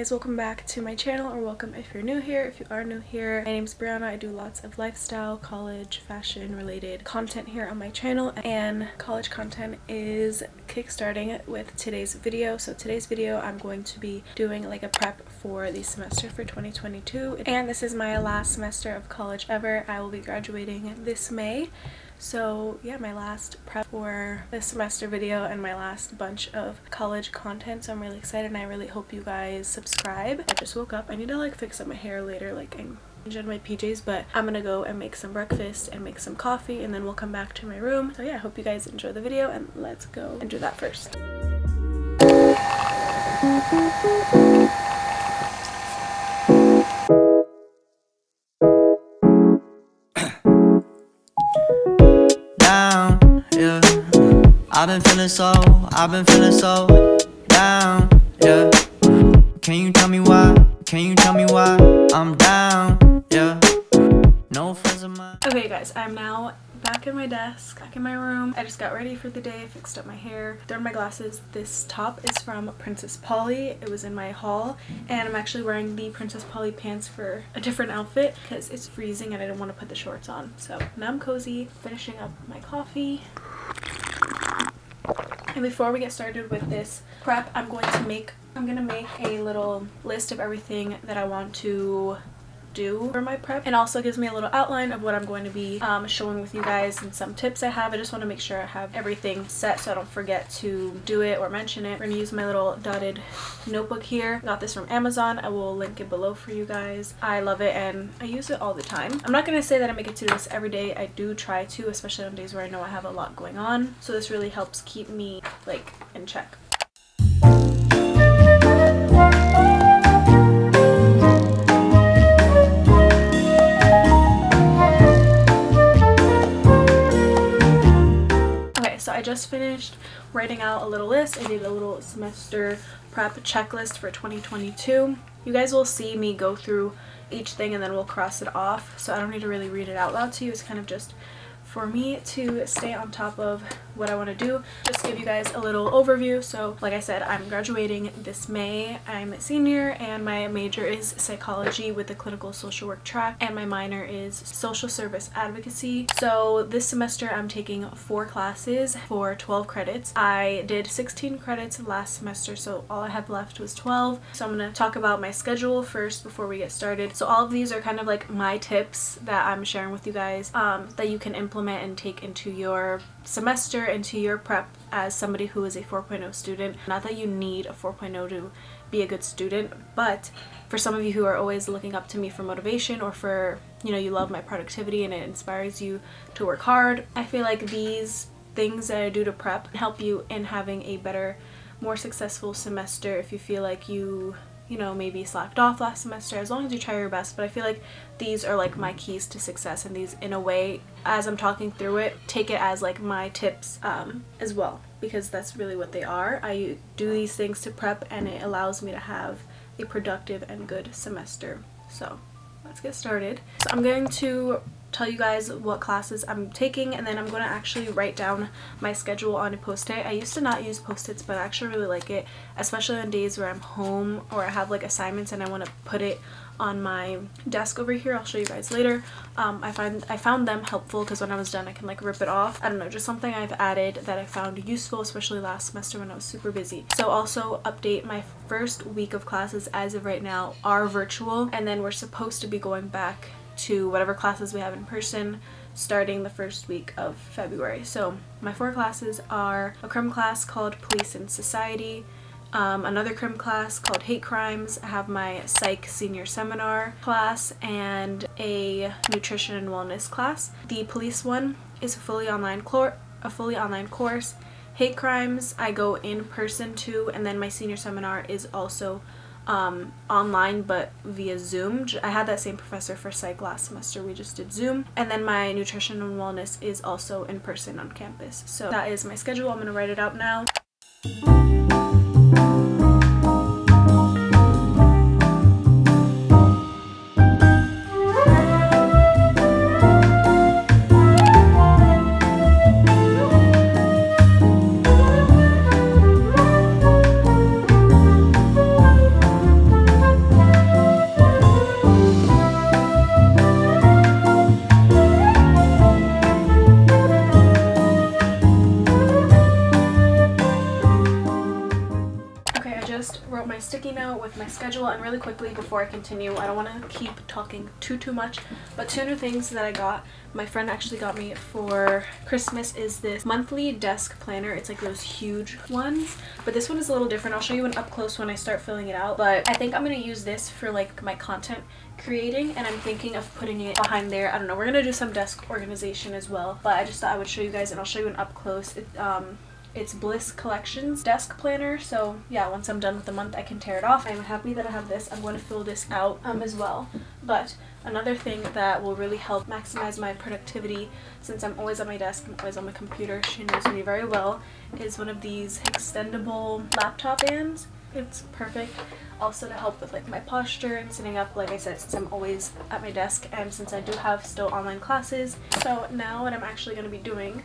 guys? Welcome back to my channel or welcome if you're new here. If you are new here, my name is Brianna. I do lots of lifestyle, college, fashion related content here on my channel and college content is kickstarting with today's video. So today's video I'm going to be doing like a prep for the semester for 2022 and this is my last semester of college ever. I will be graduating this May. So yeah, my last prep for this semester video and my last bunch of college content. So I'm really excited and I really hope you guys subscribe. I just woke up. I need to like fix up my hair later. Like I'm in my PJs, but I'm gonna go and make some breakfast and make some coffee and then we'll come back to my room. So yeah, I hope you guys enjoy the video and let's go and do that first. I've been feeling so, I've been feeling so down, yeah. Can you tell me why? Can you tell me why I'm down, yeah? No friends of mine. Okay, guys, I'm now back in my desk, back in my room. I just got ready for the day, fixed up my hair, threw my glasses. This top is from Princess Polly. It was in my haul and I'm actually wearing the Princess Polly pants for a different outfit because it's freezing and I didn't want to put the shorts on. So now I'm cozy, finishing up my coffee. And before we get started with this prep, I'm going to make I'm going to make a little list of everything that I want to do for my prep and also gives me a little outline of what I'm going to be um, showing with you guys and some tips I have. I just want to make sure I have everything set so I don't forget to do it or mention it. We're going to use my little dotted notebook here. Got this from Amazon. I will link it below for you guys. I love it and I use it all the time. I'm not going to say that I make it to this every day. I do try to, especially on days where I know I have a lot going on. So this really helps keep me like in check. Writing out a little list. I did a little semester prep checklist for 2022. You guys will see me go through each thing and then we'll cross it off. So I don't need to really read it out loud to you. It's kind of just for me to stay on top of what I want to do. Just give you guys a little overview. So like I said, I'm graduating this May. I'm a senior and my major is psychology with the clinical social work track and my minor is social service advocacy. So this semester I'm taking four classes for 12 credits. I did 16 credits last semester so all I have left was 12. So I'm going to talk about my schedule first before we get started. So all of these are kind of like my tips that I'm sharing with you guys um, that you can implement implement and take into your semester, into your prep as somebody who is a 4.0 student. Not that you need a 4.0 to be a good student, but for some of you who are always looking up to me for motivation or for, you know, you love my productivity and it inspires you to work hard, I feel like these things that I do to prep help you in having a better, more successful semester if you feel like you you know, maybe slacked off last semester, as long as you try your best. But I feel like these are like my keys to success and these in a way, as I'm talking through it, take it as like my tips um, as well because that's really what they are. I do these things to prep and it allows me to have a productive and good semester. So let's get started. So I'm going to tell you guys what classes I'm taking and then I'm going to actually write down my schedule on a post-it. I used to not use post-its but I actually really like it especially on days where I'm home or I have like assignments and I want to put it on my desk over here. I'll show you guys later. Um, I find I found them helpful because when I was done I can like rip it off. I don't know, just something I've added that I found useful, especially last semester when I was super busy. So also update my first week of classes as of right now are virtual and then we're supposed to be going back to whatever classes we have in person starting the first week of February. So my four classes are a crim class called Police and Society, um, another crim class called Hate Crimes, I have my Psych Senior Seminar class, and a Nutrition and Wellness class. The police one is a fully online, a fully online course. Hate Crimes I go in person to, and then my senior seminar is also um, online but via Zoom. I had that same professor for psych last semester. We just did Zoom. And then my nutrition and wellness is also in person on campus. So that is my schedule. I'm going to write it out now. And really quickly before I continue, I don't want to keep talking too too much, but two new things that I got my friend actually got me for Christmas is this monthly desk planner. It's like those huge ones, but this one is a little different. I'll show you an up close when I start filling it out, but I think I'm going to use this for like my content creating and I'm thinking of putting it behind there. I don't know. We're going to do some desk organization as well, but I just thought I would show you guys and I'll show you an up close. It, um, it's Bliss Collections desk planner. So yeah, once I'm done with the month, I can tear it off. I'm happy that I have this. I'm going to fill this out um, as well. But another thing that will really help maximize my productivity since I'm always on my desk, I'm always on my computer, she knows me very well, is one of these extendable laptop bands. It's perfect also to help with like my posture and sitting up like I said since I'm always at my desk and since I do have still online classes. So now what I'm actually going to be doing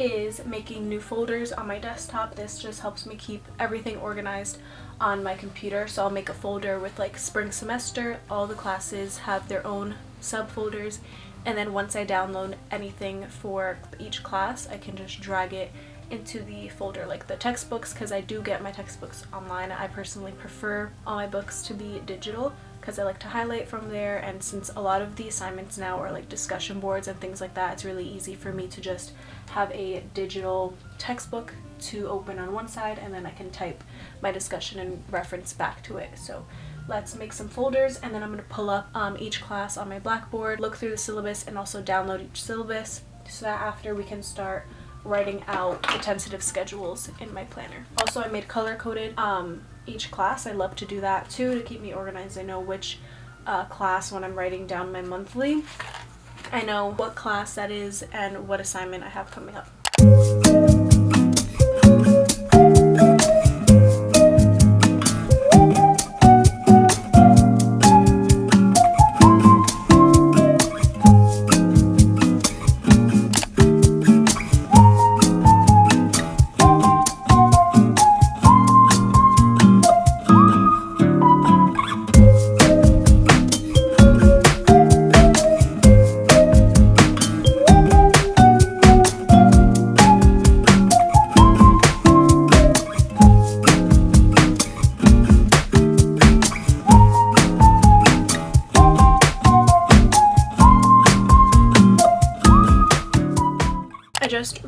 is making new folders on my desktop. This just helps me keep everything organized on my computer. So I'll make a folder with like spring semester. All the classes have their own subfolders. And then once I download anything for each class, I can just drag it into the folder like the textbooks because I do get my textbooks online. I personally prefer all my books to be digital because I like to highlight from there and since a lot of the assignments now are like discussion boards and things like that it's really easy for me to just have a digital textbook to open on one side and then I can type my discussion and reference back to it. So let's make some folders and then I'm going to pull up um, each class on my blackboard, look through the syllabus and also download each syllabus so that after we can start writing out the tentative schedules in my planner. Also I made color coded um, each class. I love to do that too to keep me organized. I know which uh, class when I'm writing down my monthly. I know what class that is and what assignment I have coming up.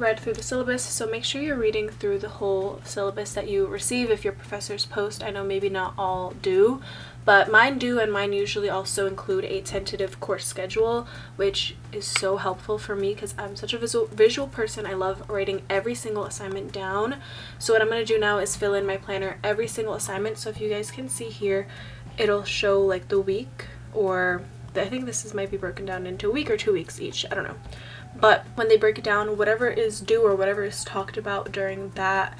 Read through the syllabus, so make sure you're reading through the whole syllabus that you receive if your professors post. I know maybe not all do, but mine do, and mine usually also include a tentative course schedule, which is so helpful for me because I'm such a visual, visual person. I love writing every single assignment down. So what I'm going to do now is fill in my planner every single assignment. So if you guys can see here, it'll show like the week or I think this is might be broken down into a week or two weeks each. I don't know. But when they break it down, whatever is due or whatever is talked about during that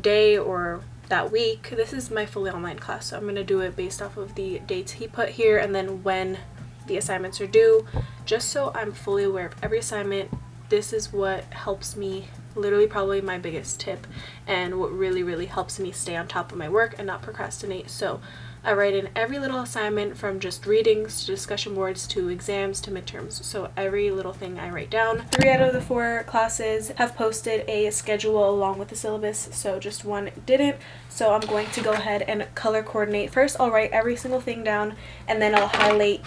day or that week, this is my fully online class. So I'm going to do it based off of the dates he put here and then when the assignments are due, just so I'm fully aware of every assignment. This is what helps me literally probably my biggest tip and what really really helps me stay on top of my work and not procrastinate so I write in every little assignment from just readings to discussion boards to exams to midterms. So every little thing I write down. Three out of the four classes have posted a schedule along with the syllabus, so just one didn't. So I'm going to go ahead and color coordinate. First, I'll write every single thing down and then I'll highlight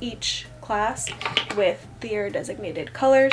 each class with their designated colors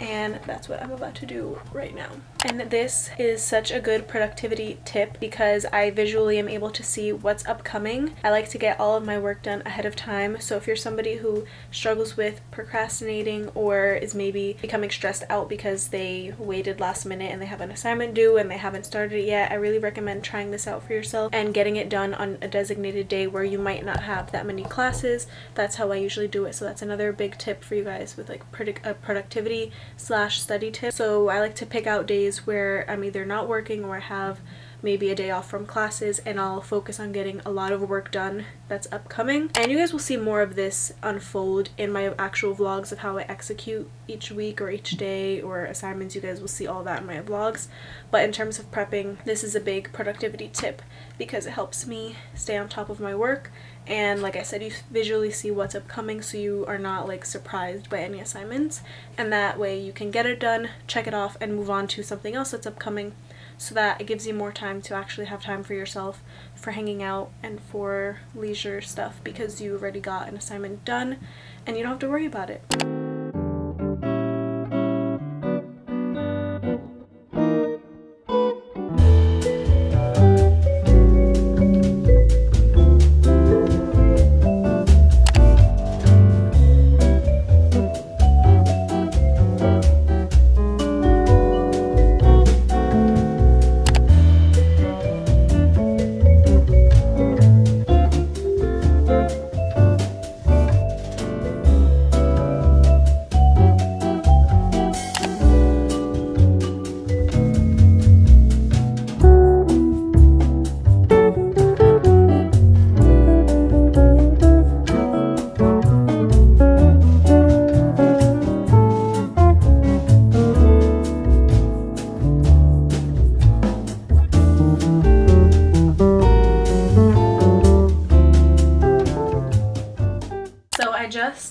and that's what I'm about to do right now. And this is such a good productivity tip because I visually am able to see what's upcoming. I like to get all of my work done ahead of time. So if you're somebody who struggles with procrastinating or is maybe becoming stressed out because they waited last minute and they have an assignment due and they haven't started it yet, I really recommend trying this out for yourself and getting it done on a designated day where you might not have that many classes. That's how I usually do it. So that's another big tip for you guys with like uh, productivity slash study tip. So I like to pick out days where I'm either not working or I have maybe a day off from classes and I'll focus on getting a lot of work done that's upcoming. And you guys will see more of this unfold in my actual vlogs of how I execute each week or each day or assignments. You guys will see all that in my vlogs. But in terms of prepping, this is a big productivity tip because it helps me stay on top of my work and like I said you visually see what's upcoming so you are not like surprised by any assignments and that way you can get it done check it off and move on to something else that's upcoming so that it gives you more time to actually have time for yourself, for hanging out, and for leisure stuff because you already got an assignment done and you don't have to worry about it.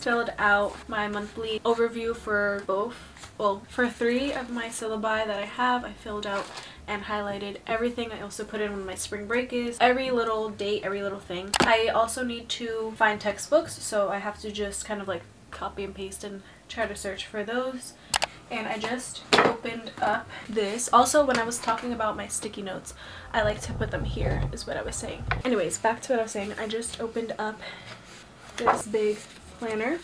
Filled out my monthly overview for both well for three of my syllabi that I have I filled out and highlighted everything I also put in when my spring break is every little date every little thing I also need to find textbooks so I have to just kind of like copy and paste and try to search for those and I just opened up this. Also, when I was talking about my sticky notes, I like to put them here, is what I was saying. Anyways, back to what I was saying. I just opened up this big planner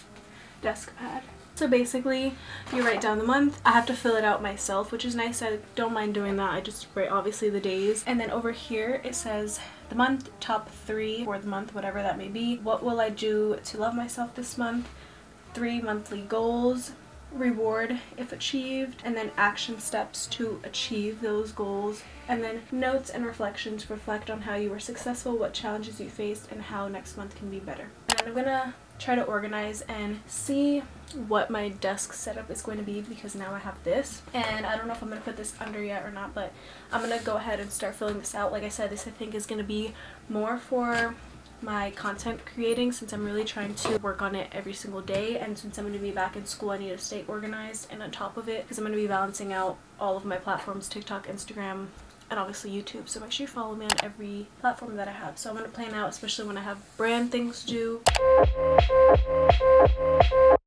desk pad. So basically, you write down the month. I have to fill it out myself, which is nice. I don't mind doing that. I just write obviously the days. And then over here, it says the month, top three for the month, whatever that may be. What will I do to love myself this month? Three monthly goals, reward if achieved, and then action steps to achieve those goals. And then notes and reflections reflect on how you were successful, what challenges you faced, and how next month can be better. And I'm gonna try to organize and see what my desk setup is going to be because now I have this. And I don't know if I'm going to put this under yet or not but I'm going to go ahead and start filling this out. Like I said this I think is going to be more for my content creating since I'm really trying to work on it every single day. And since I'm going to be back in school I need to stay organized and on top of it because I'm going to be balancing out all of my platforms TikTok, Instagram, and obviously YouTube. So make sure you follow me on every platform that I have. So I'm going to plan out, especially when I have brand things to desk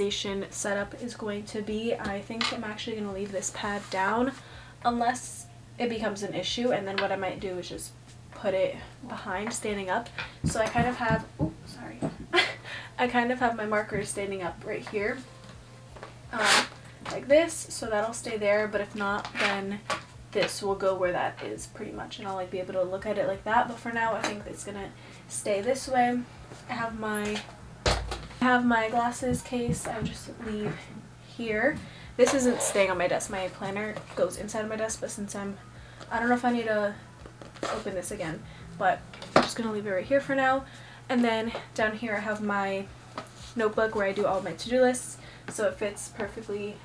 organization setup is going to be. I think I'm actually going to leave this pad down unless it becomes an issue and then what I might do is just put it behind standing up. So I kind of have, oh sorry, I kind of have my markers standing up right here um, like this so that'll stay there but if not then this will go where that is pretty much and I'll like be able to look at it like that but for now I think it's gonna stay this way. I have my have my glasses case I just leave here. This isn't staying on my desk. My planner goes inside my desk, but since I'm, I don't know if I need to open this again, but I'm just going to leave it right here for now. And then down here I have my notebook where I do all my to-do lists, so it fits perfectly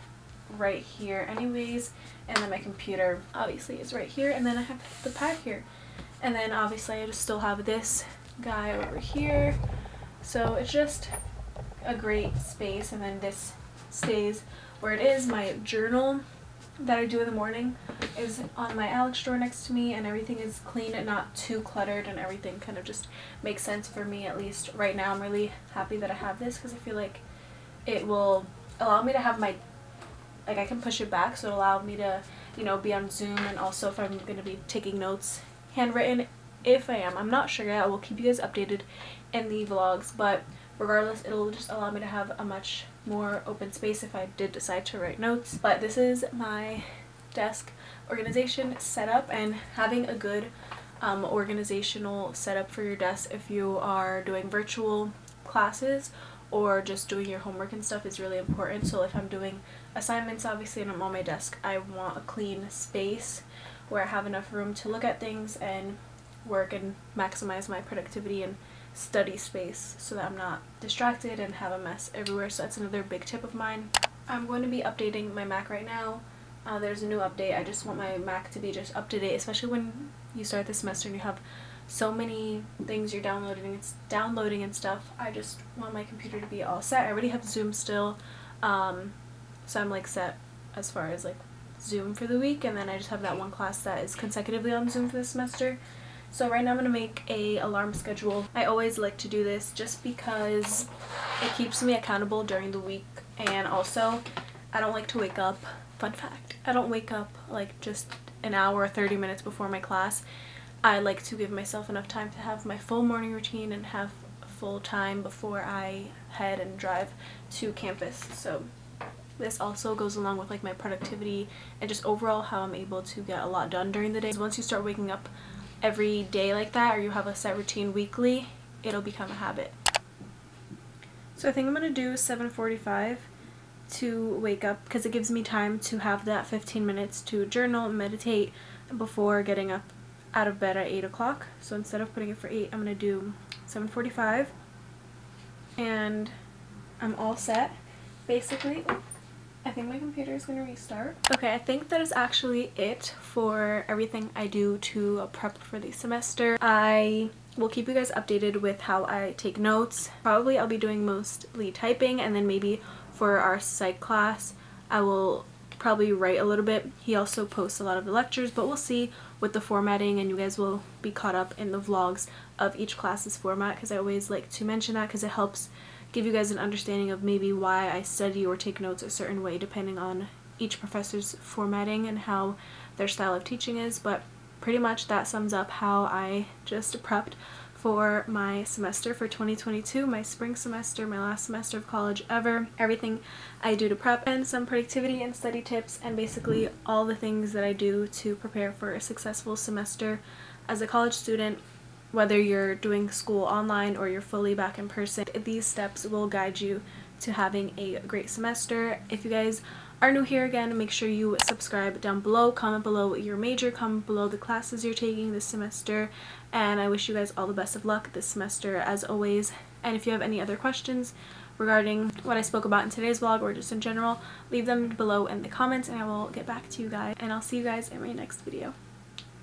right here anyways. And then my computer obviously is right here, and then I have the pad here. And then obviously I just still have this guy over here. So it's just a great space and then this stays where it is. My journal that I do in the morning is on my Alex drawer next to me and everything is clean and not too cluttered and everything kind of just makes sense for me at least right now. I'm really happy that I have this because I feel like it will allow me to have my like I can push it back so it allow me to you know be on Zoom and also if I'm going to be taking notes handwritten if I am. I'm not sure yet. I will keep you guys updated in the vlogs but regardless it'll just allow me to have a much more open space if I did decide to write notes. But this is my desk organization setup and having a good um, organizational setup for your desk if you are doing virtual classes or just doing your homework and stuff is really important. So if I'm doing assignments obviously and I'm on my desk I want a clean space where I have enough room to look at things and work and maximize my productivity and study space so that I'm not distracted and have a mess everywhere. So that's another big tip of mine. I'm going to be updating my Mac right now. Uh, there's a new update. I just want my Mac to be just up to date, especially when you start the semester and you have so many things you're downloading and downloading and stuff. I just want my computer to be all set. I already have Zoom still, um, so I'm like set as far as like Zoom for the week, and then I just have that one class that is consecutively on Zoom for the semester. So right now I'm going to make a alarm schedule. I always like to do this just because it keeps me accountable during the week and also I don't like to wake up. Fun fact, I don't wake up like just an hour or 30 minutes before my class. I like to give myself enough time to have my full morning routine and have full time before I head and drive to campus. So this also goes along with like my productivity and just overall how I'm able to get a lot done during the day. Once you start waking up every day like that or you have a set routine weekly, it'll become a habit. So I think I'm going to do 7.45 to wake up because it gives me time to have that 15 minutes to journal and meditate before getting up out of bed at 8 o'clock. So instead of putting it for 8, I'm going to do 7.45 and I'm all set basically. I think my computer is going to restart. Okay, I think that is actually it for everything I do to prep for the semester. I will keep you guys updated with how I take notes. Probably I'll be doing mostly typing and then maybe for our psych class I will probably write a little bit. He also posts a lot of the lectures, but we'll see with the formatting and you guys will be caught up in the vlogs of each class's format because I always like to mention that because it helps give you guys an understanding of maybe why I study or take notes a certain way depending on each professor's formatting and how their style of teaching is but pretty much that sums up how I just prepped for my semester for 2022, my spring semester, my last semester of college ever, everything I do to prep, and some productivity and study tips, and basically all the things that I do to prepare for a successful semester as a college student whether you're doing school online or you're fully back in person, these steps will guide you to having a great semester. If you guys are new here again, make sure you subscribe down below, comment below your major, comment below the classes you're taking this semester, and I wish you guys all the best of luck this semester as always. And if you have any other questions regarding what I spoke about in today's vlog or just in general, leave them below in the comments and I will get back to you guys. And I'll see you guys in my next video.